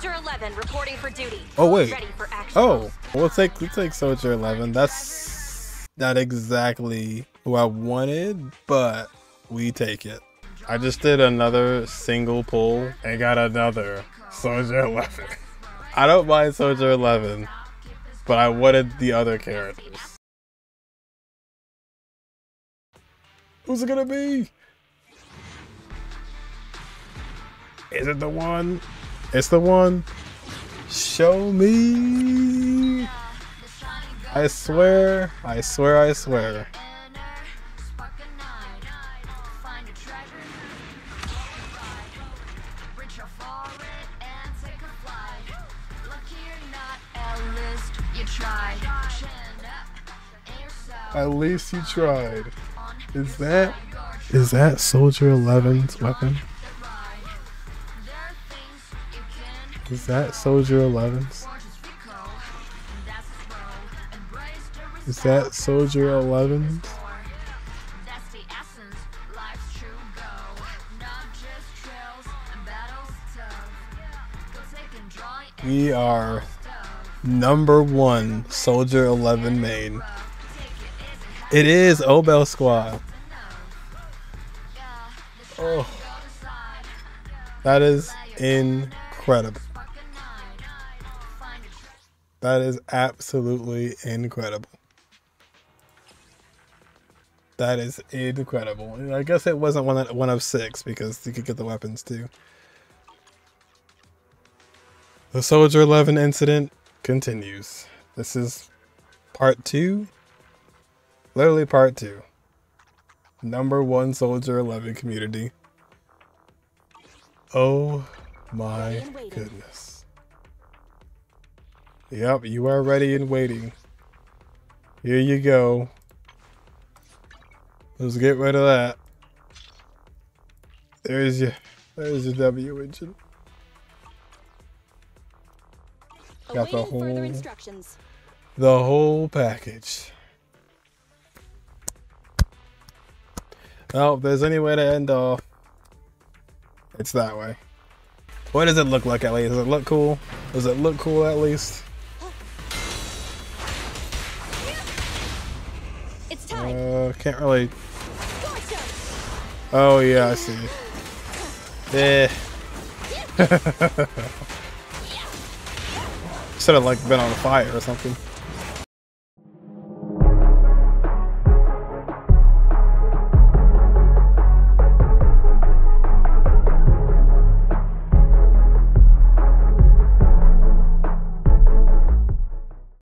Soldier 11 reporting for duty. Oh wait. Ready for action. Oh, we'll take we'll take Soldier Eleven. That's not exactly who I wanted, but we take it. I just did another single pull and got another Soldier Eleven. I don't mind Soldier Eleven, but I wanted the other characters. Who's it gonna be? Is it the one? It's the one. Show me. I swear, I swear, I swear. At least you tried. Is that is that Soldier 11's weapon? Is that Soldier 11's? Is that Soldier 11's? We are number one Soldier 11 main. It is Obol Squad. Oh, that is incredible. That is absolutely incredible. That is incredible. I guess it wasn't one one of six because you could get the weapons too. The Soldier 11 incident continues. This is part two. Literally part two. Number one Soldier 11 community. Oh my goodness. Yep, you are ready and waiting. Here you go. Let's get rid of that. There's your there's your W engine. Got the whole instructions. the whole package. Well, if there's any way to end off, it's that way. What does it look like at least? Does it look cool? Does it look cool at least? It's time. Uh, can't really. Oh yeah, I see. Eh. Should have like been on fire or something.